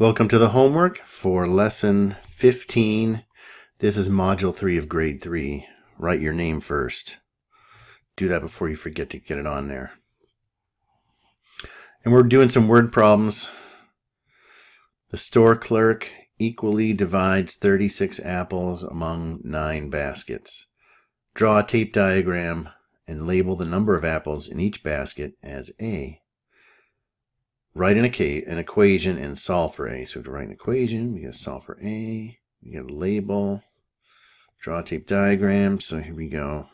Welcome to the homework for lesson 15. This is module 3 of grade 3. Write your name first. Do that before you forget to get it on there. And we're doing some word problems. The store clerk equally divides 36 apples among 9 baskets. Draw a tape diagram and label the number of apples in each basket as A. Write an, an equation and solve for A. So we have to write an equation, we got to solve for A, we got to label, draw a tape diagram. So here we go.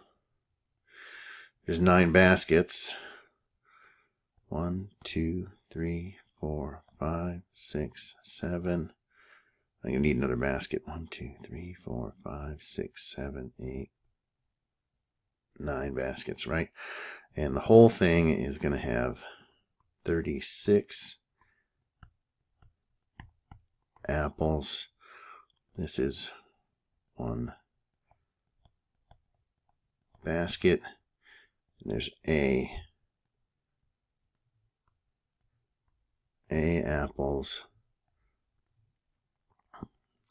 There's nine baskets. One, two, three, four, five, six, seven. I'm going to need another basket. One, two, three, four, five, six, seven, eight, nine baskets, right? And the whole thing is going to have 36 apples. This is one basket. There's A. A apples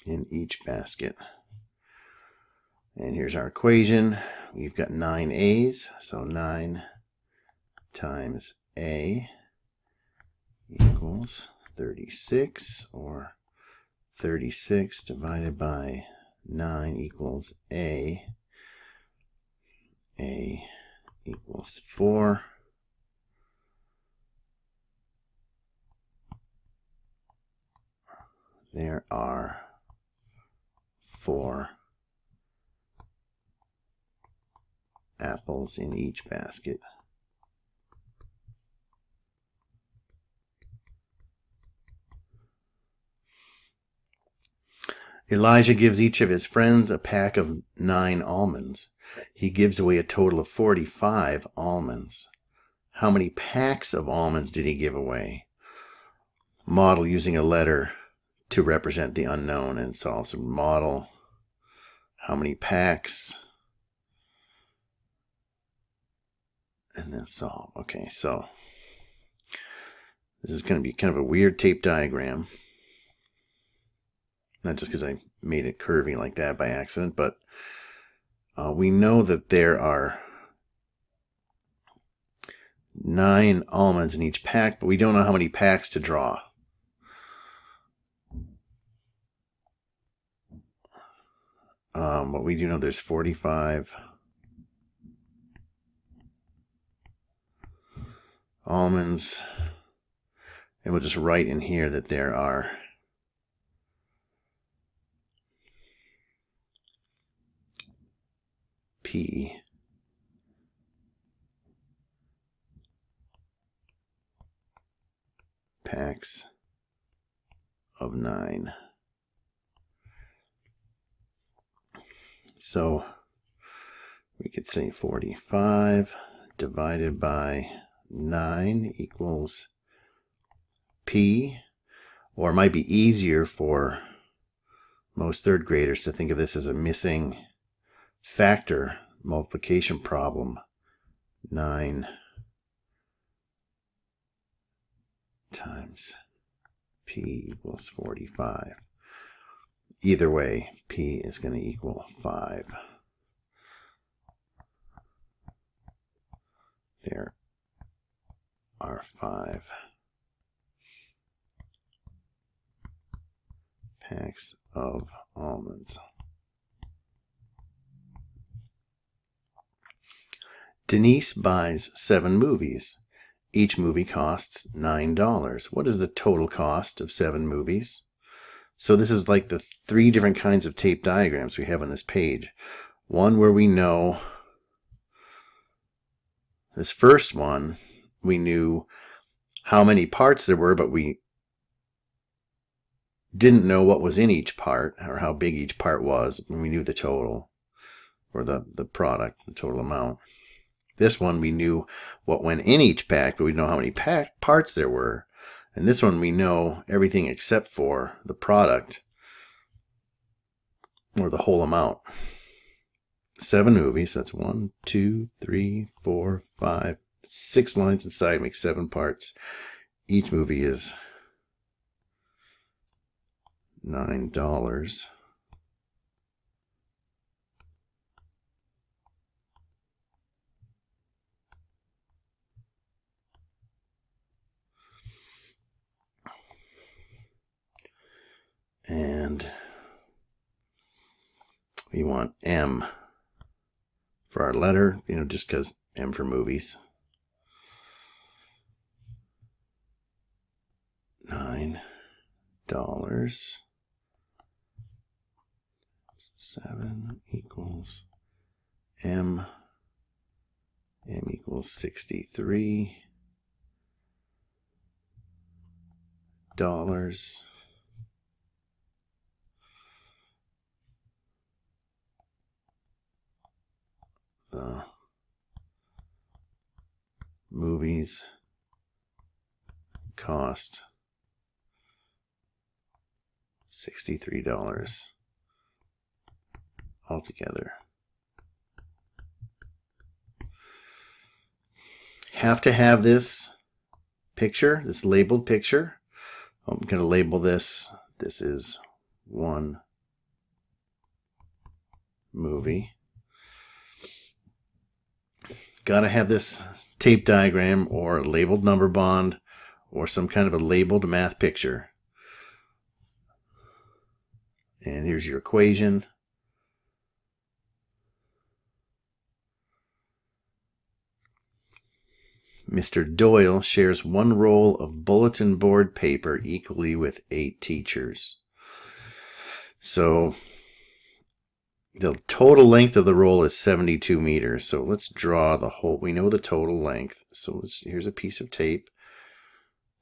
in each basket. And here's our equation. We've got nine A's, so 9 times A equals 36, or 36 divided by 9 equals A. A equals 4. There are four apples in each basket. Elijah gives each of his friends a pack of nine almonds. He gives away a total of 45 almonds. How many packs of almonds did he give away? Model using a letter to represent the unknown and solve some model. How many packs? And then solve. Okay, so this is going to be kind of a weird tape diagram. Not just because I made it curvy like that by accident, but uh, we know that there are nine almonds in each pack, but we don't know how many packs to draw. Um, but we do know there's 45 almonds. And we'll just write in here that there are Packs of 9. So we could say 45 divided by 9 equals P, or it might be easier for most third graders to think of this as a missing factor multiplication problem 9 times p equals 45. Either way, p is going to equal 5. There are 5 packs of almonds. Denise buys seven movies. Each movie costs $9. What is the total cost of seven movies? So this is like the three different kinds of tape diagrams we have on this page. One where we know this first one, we knew how many parts there were, but we didn't know what was in each part or how big each part was. We knew the total or the, the product, the total amount. This one we knew what went in each pack, but we know how many pack parts there were. And this one we know everything except for the product or the whole amount. Seven movies, that's one, two, three, four, five, six lines inside make seven parts. Each movie is nine dollars. And we want M for our letter, you know, just because M for movies. Nine dollars. Seven equals M. M equals 63 dollars. The movies cost $63 altogether. Have to have this picture, this labeled picture. I'm going to label this. This is one movie. Got to have this tape diagram or a labeled number bond or some kind of a labeled math picture. And here's your equation. Mr. Doyle shares one roll of bulletin board paper equally with eight teachers. So the total length of the roll is 72 meters. So let's draw the whole, we know the total length. So here's a piece of tape.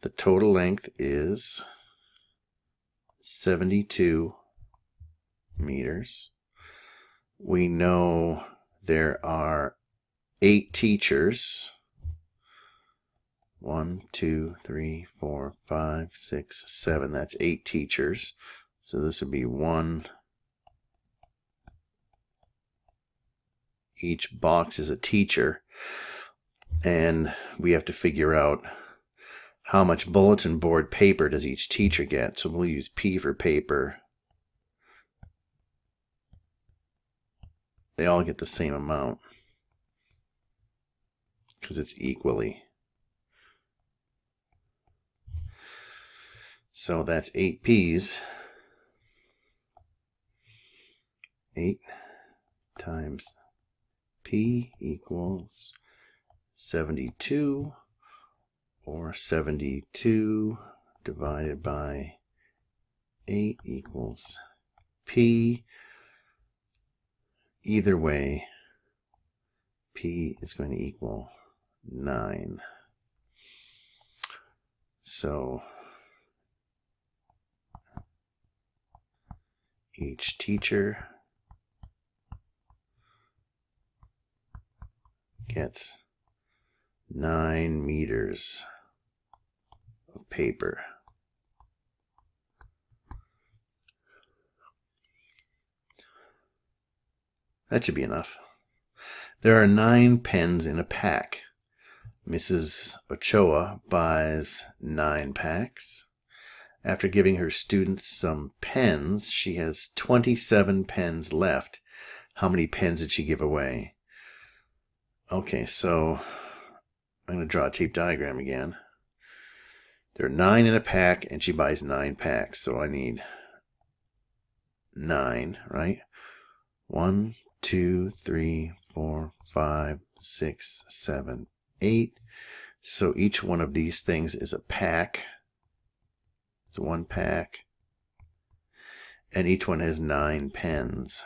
The total length is 72 meters. We know there are eight teachers. One, two, three, four, five, six, seven. That's eight teachers. So this would be one. Each box is a teacher. And we have to figure out how much bulletin board paper does each teacher get. So we'll use P for paper. they all get the same amount because it's equally. So that's 8 P's. 8 times P equals 72 or 72 divided by 8 equals P either way, P is going to equal 9. So each teacher gets 9 meters of paper. That should be enough. There are nine pens in a pack. Mrs. Ochoa buys nine packs. After giving her students some pens, she has 27 pens left. How many pens did she give away? Okay, so I'm going to draw a tape diagram again. There are nine in a pack, and she buys nine packs. So I need nine, right? One, two, three, four, five, six, seven, eight. So each one of these things is a pack. It's one pack. And each one has nine pens.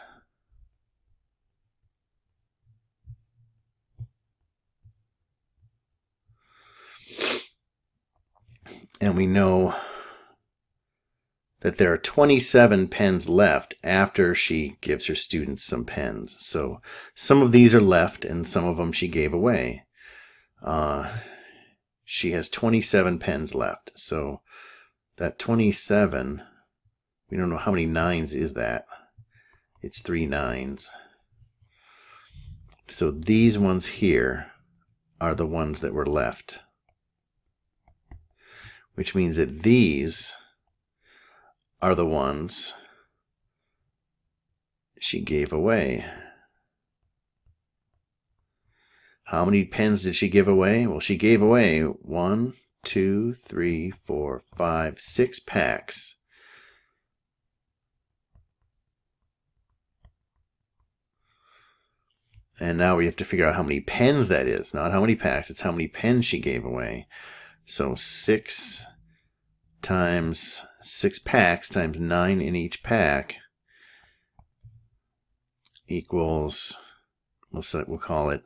And we know that there are 27 pens left after she gives her students some pens. So some of these are left and some of them she gave away. Uh, she has 27 pens left. So that 27, we don't know how many nines is that. It's three nines. So these ones here are the ones that were left. Which means that these are the ones she gave away. How many pens did she give away? Well, she gave away one, two, three, four, five, six packs. And now we have to figure out how many pens that is. Not how many packs, it's how many pens she gave away. So six times six packs times nine in each pack equals, we'll, set, we'll call it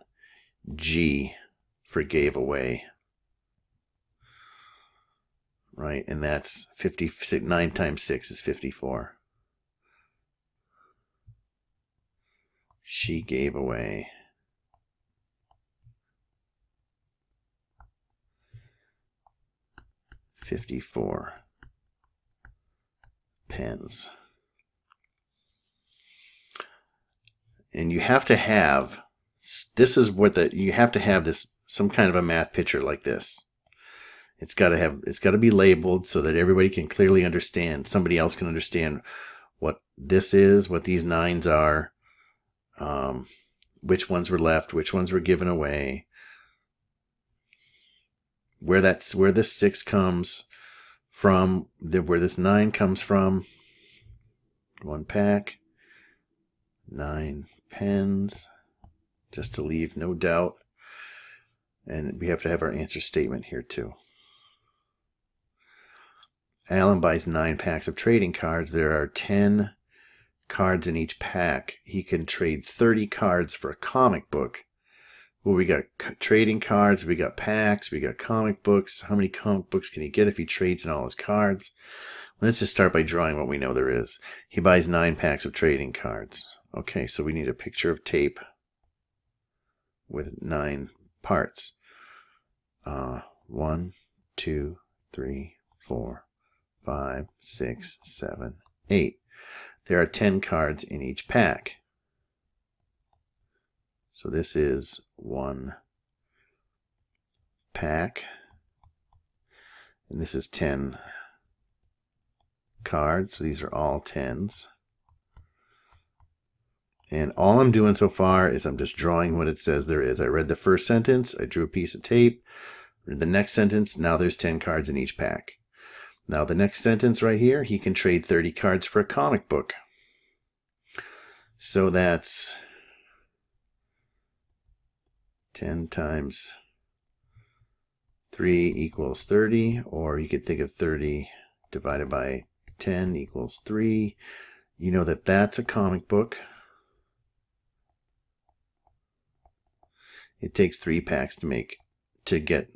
G for gave away. Right, and that's 50, 9 times 6 is 54. She gave away. Fifty-four pens. And you have to have this is what the you have to have this some kind of a math picture like this. It's got to have it's got to be labeled so that everybody can clearly understand. Somebody else can understand what this is, what these nines are, um, which ones were left, which ones were given away, where that's where this six comes from, where this nine comes from. One pack, nine pens just to leave no doubt. And we have to have our answer statement here too. Alan buys nine packs of trading cards. There are 10 cards in each pack. He can trade 30 cards for a comic book. Well, we got trading cards, we got packs, we got comic books. How many comic books can he get if he trades in all his cards? Let's just start by drawing what we know there is. He buys nine packs of trading cards. Okay, so we need a picture of tape with nine parts. Uh, one, two, three, four, five, six, seven, eight. There are 10 cards in each pack. So this is one pack. And this is 10 cards. So these are all 10s. And all I'm doing so far is I'm just drawing what it says there is. I read the first sentence, I drew a piece of tape. Read the next sentence, now there's 10 cards in each pack. Now the next sentence right here, he can trade 30 cards for a comic book. So that's 10 times 3 equals 30, or you could think of 30 divided by 10 equals 3. You know that that's a comic book. It takes three packs to make to get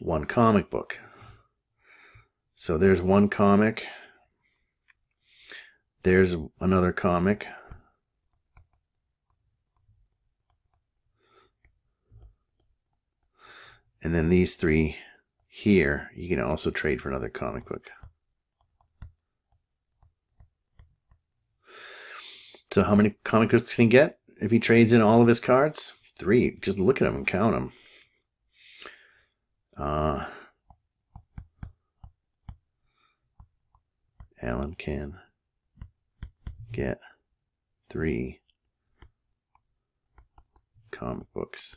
one comic book. So there's one comic. There's another comic. And then these three here, you can also trade for another comic book. So how many comic books can you get? if he trades in all of his cards? Three. Just look at them and count them. Uh, Alan can get three comic books.